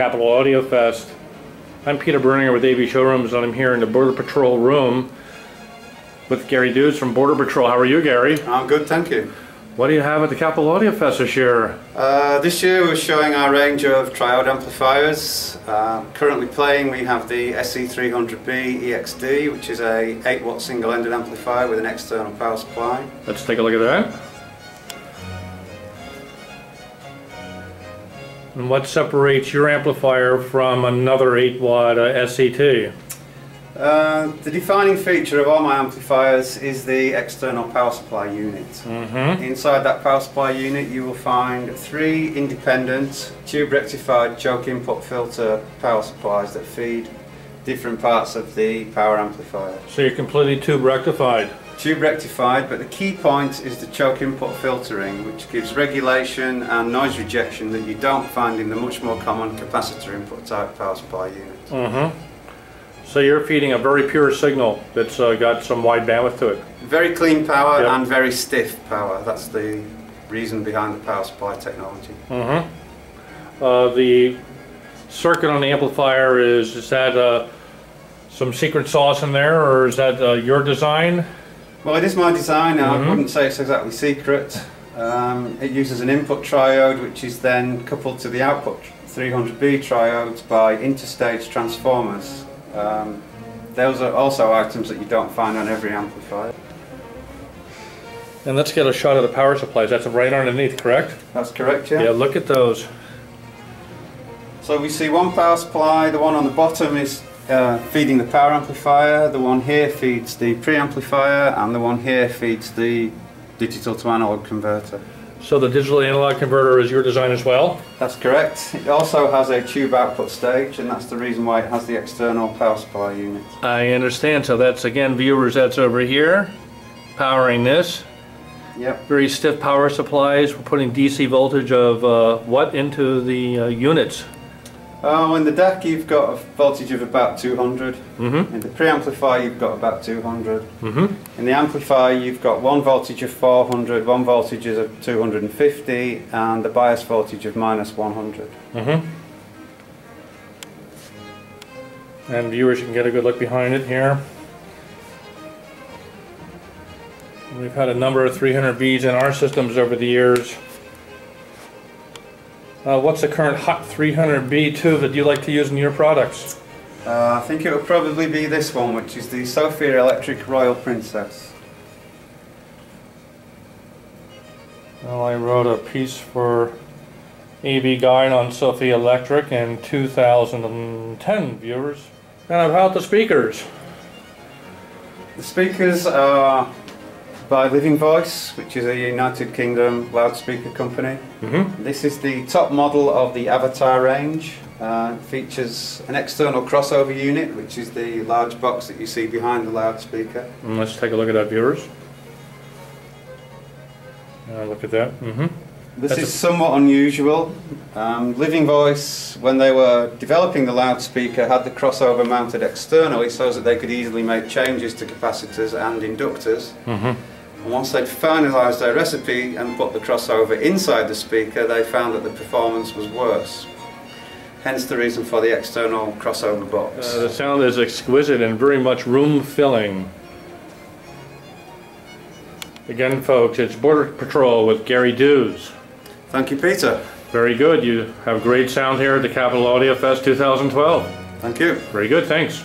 Capital Audio Fest. I'm Peter Breuninger with AV Showrooms and I'm here in the Border Patrol room with Gary Dews from Border Patrol. How are you, Gary? I'm good, thank you. What do you have at the Capital Audio Fest this year? Uh, this year we're showing our range of triode amplifiers. Uh, currently playing we have the SE300B EXD which is a 8 watt single ended amplifier with an external power supply. Let's take a look at that. And what separates your amplifier from another 8 watt uh, SET? Uh, the defining feature of all my amplifiers is the external power supply unit. Mm-hmm. Inside that power supply unit you will find three independent tube rectified choke input filter power supplies that feed different parts of the power amplifier. So you're completely tube rectified. Tube rectified, but the key point is the choke input filtering, which gives regulation and noise rejection that you don't find in the much more common capacitor input type power supply unit. Mm-hmm. So you're feeding a very pure signal that's uh, got some wide bandwidth to it. Very clean power Yep. and very stiff power. That's the reason behind the power supply technology. Mm-hmm. Uh, the circuit on the amplifier is, is that uh, some secret sauce in there or is that uh, your design? Well, it is my design. Mhm. I wouldn't say it's exactly secret. Um, it uses an input triode, which is then coupled to the output 300B triodes by interstage transformers. Um, those are also items that you don't find on every amplifier. And let's get a shot of the power supplies. That's right underneath, correct? That's correct, yeah? Yeah, look at those. So we see one power supply, the one on the bottom is uh, feeding the power amplifier, the one here feeds the preamplifier, and the one here feeds the digital to analog converter. So the digital analog converter is your design as well? That's correct. It also has a tube output stage, and that's the reason why it has the external power supply unit. I understand. So that's again, viewers, that's over here, powering this. Yep. Very stiff power supplies. We're putting DC voltage of uh, what into the uh, units? Oh, in the DAC you've got a voltage of about 200. Mm-hmm. In the preamplifier you've got about 200. Mm-hmm. In the amplifier you've got one voltage of 400, one voltage is of 250, and the bias voltage of minus 100. Mm-hmm. And viewers, you can get a good look behind it here. We've had a number of 300Bs in our systems over the years. Uh, what's the current hot 300B tube that you like to use in your products? Uh, I think it will probably be this one, which is the Sophia Electric Royal Princess. Well, I wrote a piece for AV Guide on Sophia Electric in 2010, viewers. And about the speakers. The speakers are by Living Voice, which is a United Kingdom loudspeaker company. Mm-hmm. This is the top model of the Avatar range. Uh, it features an external crossover unit, which is the large box that you see behind the loudspeaker. And let's take a look at that, viewers. Uh, look at that. Mm-hmm. This That's is somewhat unusual. Um, Living Voice, when they were developing the loudspeaker, had the crossover mounted externally so that they could easily make changes to capacitors and inductors. Mm-hmm. And once they'd finalised their recipe and put the crossover inside the speaker, they found that the performance was worse. Hence the reason for the external crossover box. Uh, the sound is exquisite and very much room filling. Again, folks, it's Border Patrol with Gary Dews. Thank you, Peter. Very good. You have great sound here at the Capital Audio Fest 2012. Thank you. Very good. Thanks.